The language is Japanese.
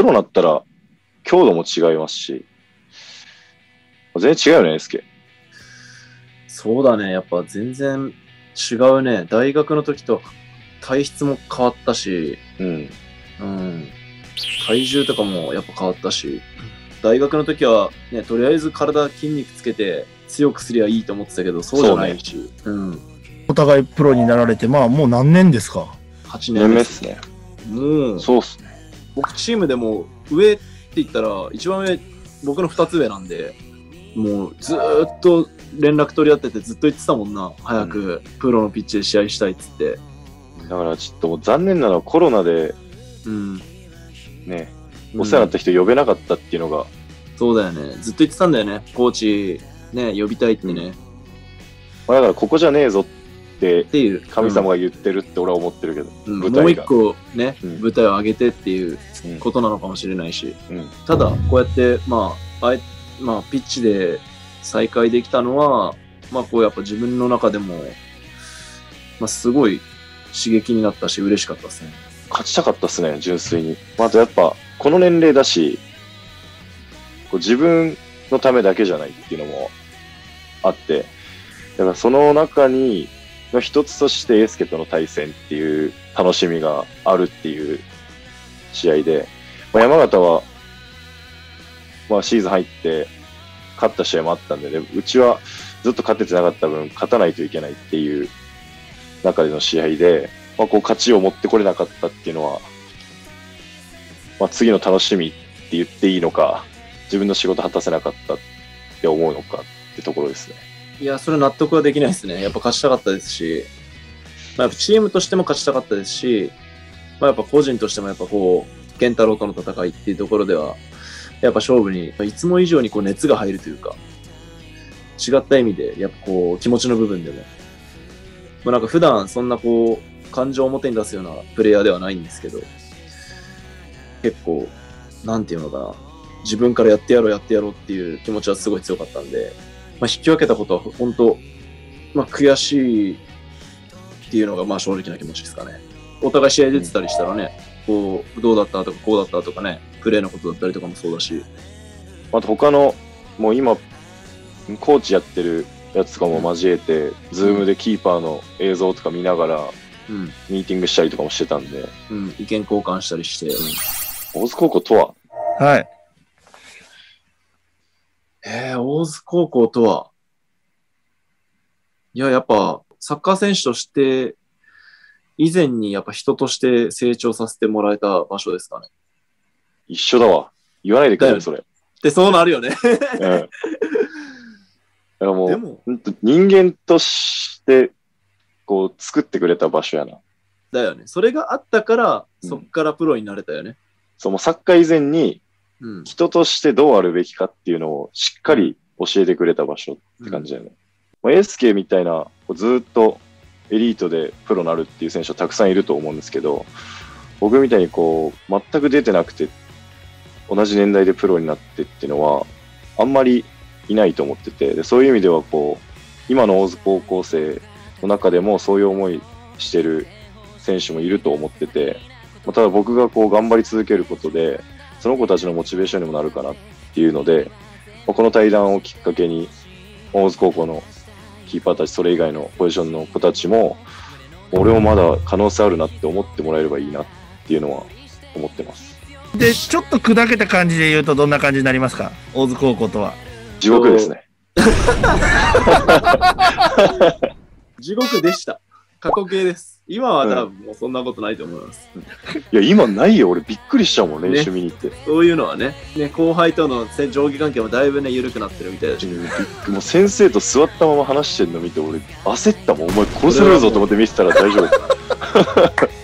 プロになったら強度も違いますし、全然違うよね、エスケ。そうだね。やっぱ全然違うね。大学の時と体質も変わったし、うん。うん。体重とかもやっぱ変わったし、大学の時はね、とりあえず体筋肉つけて強くすりゃいいと思ってたけど、そうじゃないし、うん。お互いプロになられて、まあもう何年ですか？8年年目目っすね。もう、そうっすね。僕チームでも上って言ったら、一番上、僕の2つ上なんで、もうずーっと連絡取り合っててずっと言ってたもんな。早くプロのピッチで試合したいっつって。だからちょっと残念なのはコロナでうん。ね、お世話になった人呼べなかったっていうのが、そうだよね。ずっと言ってたんだよね。コーチ、ね、呼びたいってね。まあ、だからここじゃねえぞってっていう。神様が言ってるって俺は思ってるけど、うんもう一個ね、うん舞台を上げてっていううんことなのかもしれないし。うんただ、こうやって、まあ、あえまあ、ピッチで再開できたのは、まあ、こうやっぱ自分の中でも、まあ、すごい刺激になったし、嬉しかったですね。勝ちたかったっすね、純粋に。まあ、あとやっぱ、この年齢だし、こう自分のためだけじゃないっていうのもあって、だからその中に、の一つとしてエースケとの対戦っていう楽しみがあるっていう試合で、まあ、山形は、まあ、シーズン入って勝った試合もあったんで、ね、うちはずっと勝ててなかった分、勝たないといけないっていう中での試合で、まあ、こう勝ちを持ってこれなかったっていうのは、まあ、次の楽しみって言っていいのか、自分の仕事果たせなかったって思うのかってところですね。いや、それ納得はできないですね。やっぱ勝ちたかったですし、まあ、やっぱチームとしても勝ちたかったですし、まあ、やっぱ個人としてもやっぱこう、健太郎との戦いっていうところでは、やっぱ勝負にいつも以上にこう熱が入るというか、違った意味で、やっぱこう気持ちの部分でも、まあ、なんか普段そんなこう、感情を表に出すようなプレイヤーではないんですけど、結構、なんていうのかな、自分からやってやろうやってやろうっていう気持ちはすごい強かったんで、まあ、引き分けたことは本当、まあ、悔しいっていうのがまあ正直な気持ちですかね。お互い試合出てたりしたらね、こう、どうだったとかこうだったとかね、プレーのことだったりとかもそうだし、あと他の、もう今、コーチやってるやつとかも交えて、ズームでキーパーの映像とか見ながら、うん、ミーティングしたりとかもしてたんで、うん、意見交換したりして、大津高校とは、はい。えー、大津高校とは、いや、やっぱ、サッカー選手として、以前にやっぱ人として成長させてもらえた場所ですかね。一緒だわ。言わないでくれよ、だよそれ。で、そうなるよね。うん。もう、でも、人間として、こう、作ってくれた場所やな。だよね。それがあったから、うんそっからプロになれたよね。そう、もうサッカー以前に、うん。人としてどうあるべきかっていうのをしっかり教えてくれた場所って感じだよね。まあ、エースケみたいな、こうずーっとエリートでプロになるっていう選手はたくさんいると思うんですけど、僕みたいにこう、全く出てなくて、同じ年代でプロになってっていうのは、あんまりいないと思ってて、でそういう意味ではこう、今の大津高校生の中でもそういう思いしてる選手もいると思ってて、まあただ僕がこう頑張り続けることで、その子たちのモチベーションにもなるかなっていうので、まあこの対談をきっかけに、大津高校のキーパーたち、それ以外のポジションの子たちも、俺もまだ可能性あるなって思ってもらえればいいなっていうのは思ってます。で、ちょっと砕けた感じで言うとどんな感じになりますか？大津高校とは。地獄ですね。地獄でした。過去形です。今は多分もうそんなことないと思います。いや、今ないよ。俺びっくりしちゃうもん、練習見に行って。そういうのはね、ね後輩とのせ上下関係もだいぶね、緩くなってるみたいだし。もう先生と座ったまま話してるの見て、俺焦ったもん。お前殺されるぞと思って見てたら大丈夫。